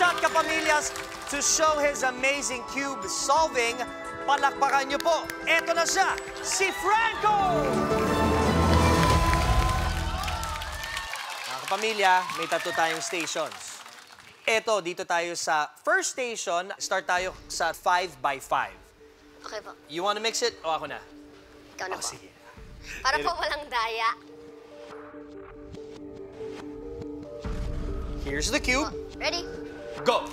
shot, kapamilyas, to show his amazing cube solving. Palakpakan niyo po. Eto na siya, si Franco! Mga kapamilya, may tatlo tayong stations. Eto, dito tayo sa first station. Start tayo sa 5 by 5. Okay po. You wanna mix it? O ako na? Ikaw na Oh, po. sige. Para po walang daya. Here's the cube. Ready? Go!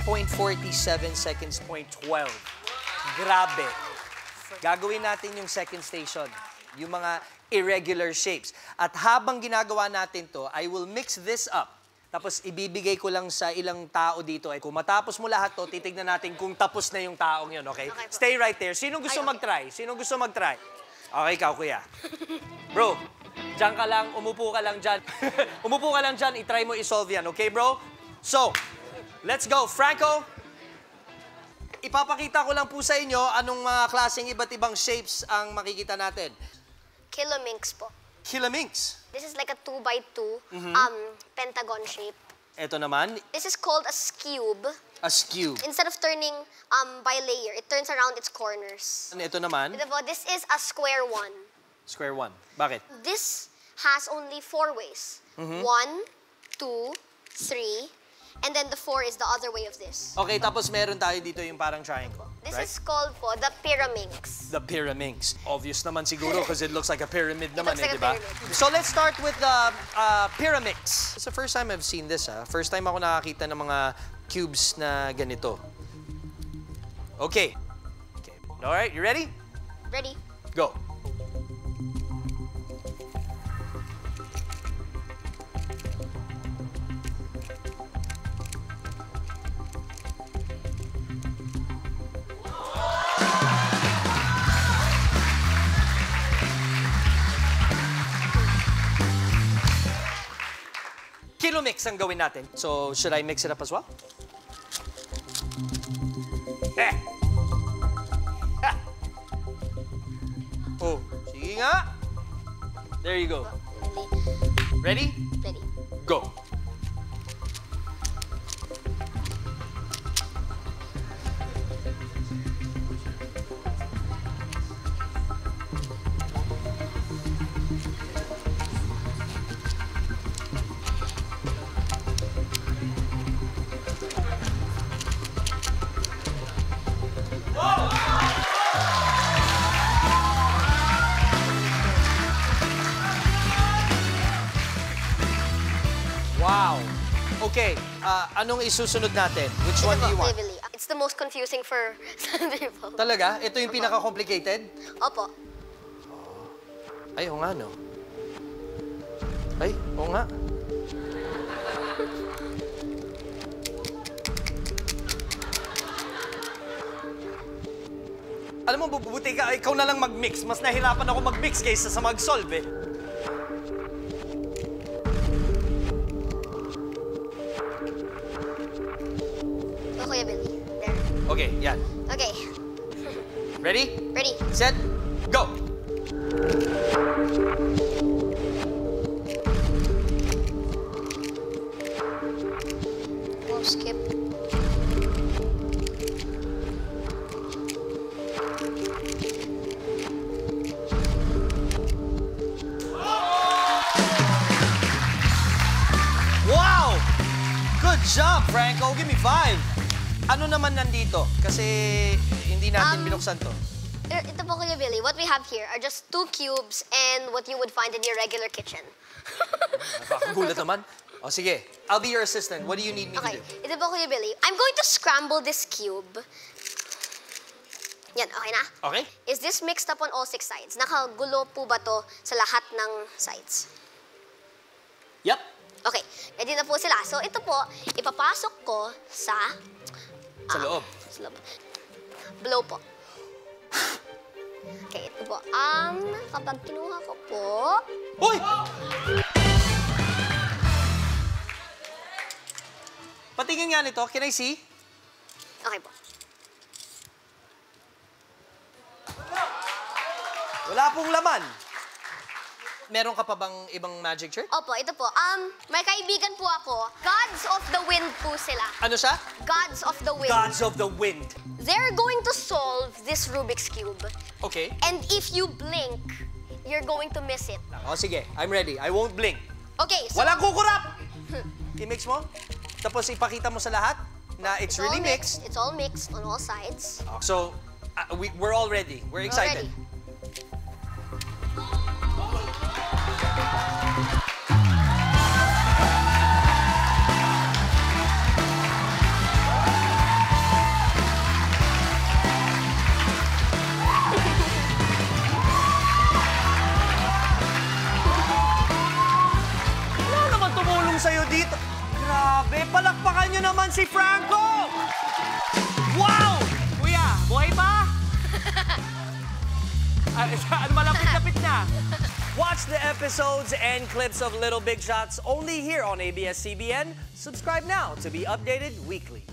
At 1.47 seconds, point 12. Grabe. Gagawin natin yung second station, yung mga irregular shapes. At habang ginagawa natin to, I will mix this up. Tapos ibibigay ko lang sa ilang tao dito. Ay, kung matapos mo lahat to, titignan natin kung tapos na yung taong yun, okay? Okay. Stay right there. Sino gusto Ay, okay. mag-try? Sino gusto mag-try? Okay, ikaw, kuya. Bro, dyan ka lang, umupo ka lang dyan. umupo ka lang dyan, itry mo isolve yan, okay, bro? So, let's go. Franco, ipapakita ko lang po sa inyo anong mga klaseng iba't ibang shapes ang makikita natin. Kilominx po. Kilaminx. This is like a 2 by 2 Mm-hmm. um, pentagon shape. Ito naman, This is called a cube. a skew. Instead of turning um, by layer, it turns around its corners. Ito naman, Ito po, this is a square one. square one. Bakit? This has only four ways. Mm-hmm. One, two, three, and then the four is the other way of this. Okay, tapos meron tayo dito yung parang triangle. This right? is called po the pyraminx. The pyramids. Obvious naman siguro because it looks like a pyramid naman looks eh, di ba? So let's start with the uh, pyramids. It's the first time I've seen this, ha? First time ako nakakita ng mga cubes na ganito. Okay. okay. All right, you ready? Ready? Go. Kilo mix ang gawin natin. So, should I mix it up as well? Eh! Ha! Oh, sige nga. There you go. Ready? Wow. Okay, ah, anong isusunod natin? Which one do you want? Heavily. It's the most confusing for some people. Talaga? Ito yung pinaka-complicated? Opo. Ay, oo nga, no? Ay, oo nga. Alam mo, bubuti ka, ikaw na lang mag-mix. Mas nahirapan ako mag-mix kaysa sa mag-solve, eh. Okay. Okay. Ready? Ready? Set, go! We'll skip. Wow! Good job, Franco. Give me five. Ano naman nandito? Kasi hindi natin Um, binuksan to. Er, Ito po, Kuya Billy. What we have here are just two cubes and what you would find in your regular kitchen. Nakakagulat naman. O sige, I'll be your assistant. What do you need me Okay, to do? ito po Kuya Billy. I'm going to scramble this cube. Yan, okay na? Okay? Is this mixed up on all six sides? Nakagulo po ba to sa lahat ng sides? Yep. Okay, ready na po sila. So ito po, ipapasok ko sa... Sa ah, loob. Sa loob. Blow po. Okay, ito po. Um, kapag kinuha ko po... Uy! Patingin nga nito. Can I see? Okay po. Wala pong laman. Meron ka pa bang ibang magic trick? Opo, ito po. Um, may kaibigan po ako. Gods of the Wind po sila. Ano siya? Gods of the Wind. Gods of the Wind. They're going to solve this Rubik's Cube. Okay. And if you blink, you're going to miss it. O sige, I'm ready. I won't blink. Okay, so... Walang kukurap! I-mix mo. Tapos ipakita mo sa lahat na it's all really mixed. It's all mixed on all sides. So, uh, we, we're all ready. We're excited. Already. Wala palakpakan nyo naman si Franco! Wow! Kuya, buhay pa? Ah, malapit-lapit na? Watch the episodes and clips of Little Big Shots only here on ABS-CBN. Subscribe now to be updated weekly.